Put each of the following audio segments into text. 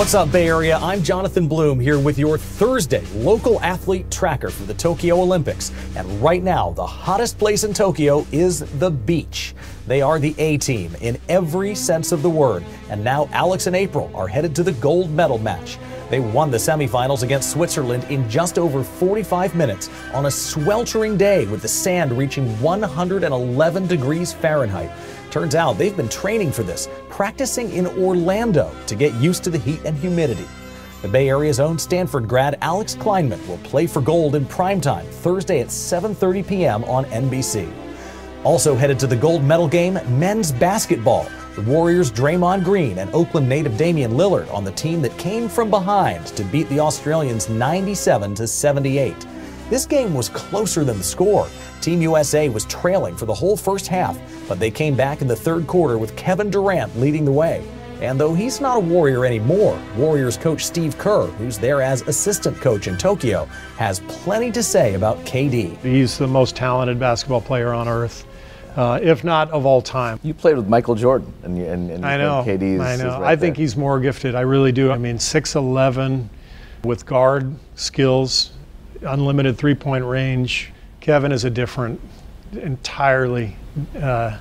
What's up, Bay Area? I'm Jonathan Bloom here with your Thursday local athlete tracker for the Tokyo Olympics. And right now, the hottest place in Tokyo is the beach. They are the A team in every sense of the word. And now Alix and April are headed to the gold medal match. They won the semifinals against Switzerland in just over 45 minutes on a sweltering day with the sand reaching 111 degrees Fahrenheit. Turns out they've been training for this, practicing in Orlando to get used to the heat and humidity. The Bay Area's own Stanford grad Alix Klineman will play for gold in primetime Thursday at 7:30 p.m. on NBC. Also headed to the gold medal game, men's basketball. The Warriors' Draymond Green and Oakland native Damian Lillard on the team that came from behind to beat the Australians 97 to 78. This game was closer than the score. Team USA was trailing for the whole first half, but they came back in the third quarter with Kevin Durant leading the way. And though he's not a Warrior anymore, Warriors coach Steve Kerr, who's there as assistant coach in Tokyo, has plenty to say about KD. He's the most talented basketball player on earth. Uh, if not of all time. You played with Michael Jordan, and, and, and I know. KD's I know. Right I think there. he's more gifted. I really do. I mean, 6'11 with guard skills, unlimited three point range. Kevin is a different, entirely uh,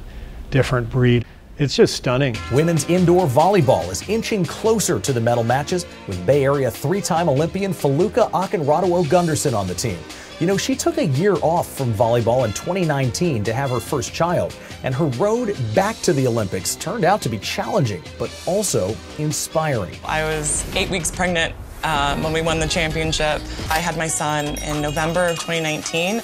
different breed. It's just stunning. Women's indoor volleyball is inching closer to the medal matches with Bay Area three time Olympian Foluke Akinradewo Gunderson on the team. You know, she took a year off from volleyball in 2019 to have her first child, and her road back to the Olympics turned out to be challenging, but also inspiring. I was eight weeks pregnant um, when we won the championship. I had my son in November of 2019.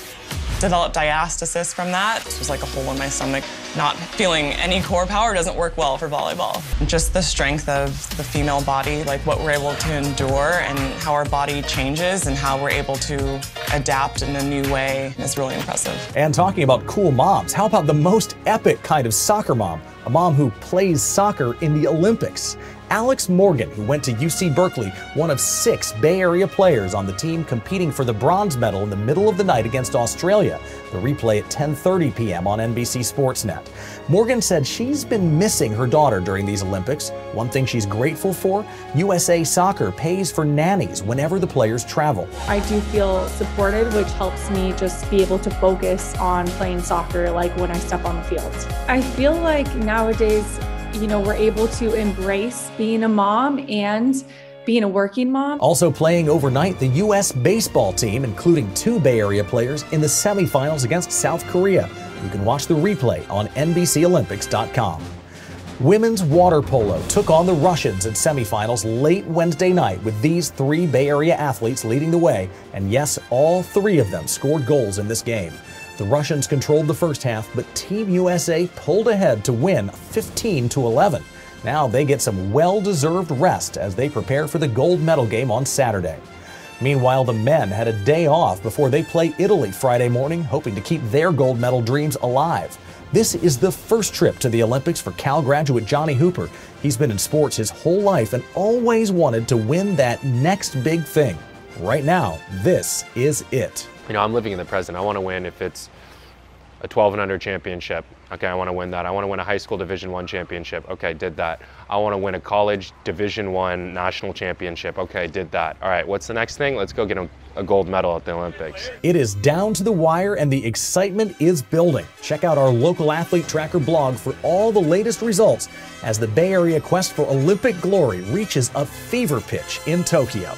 Developed diastasis from that. It was like a hole in my stomach. Not feeling any core power doesn't work well for volleyball. Just the strength of the female body, like what we're able to endure and how our body changes and how we're able to adapt in a new way is really impressive. And talking about cool moms, how about the most epic kind of soccer mom? A mom who plays soccer in the Olympics. Alex Morgan, who went to UC Berkeley, one of six Bay Area players on the team competing for the bronze medal in the middle of the night against Australia. The replay at 10:30 p.m. on NBC Sportsnet. Morgan said she's been missing her daughter during these Olympics. One thing she's grateful for, USA Soccer pays for nannies whenever the players travel. I do feel supported, which helps me just be able to focus on playing soccer like when I step on the field. I feel like nowadays you know, we're able to embrace being a mom and being a working mom. Also playing overnight, the U.S. baseball team, including two Bay Area players, in the semifinals against South Korea. You can watch the replay on NBCOlympics.com. Women's water polo took on the Russians in semifinals late Wednesday night with these three Bay Area athletes leading the way, and yes, all three of them scored goals in this game. The Russians controlled the first half, but Team USA pulled ahead to win 15 to 11. Now they get some well-deserved rest as they prepare for the gold medal game on Saturday. Meanwhile, the men had a day off before they play Italy Friday morning, hoping to keep their gold medal dreams alive. This is the first trip to the Olympics for Cal graduate Johnny Hooper. He's been in sports his whole life and always wanted to win that next big thing. Right now, this is it. You know, I'm living in the present. I want to win if it's a 12 and under championship. Okay, I want to win that. I want to win a high school Division One championship. Okay, did that. I want to win a college Division One national championship. Okay, did that. All right, what's the next thing? Let's go get a, a gold medal at the Olympics. It is down to the wire and the excitement is building. Check out our local athlete tracker blog for all the latest results as the Bay Area quest for Olympic glory reaches a fever pitch in Tokyo.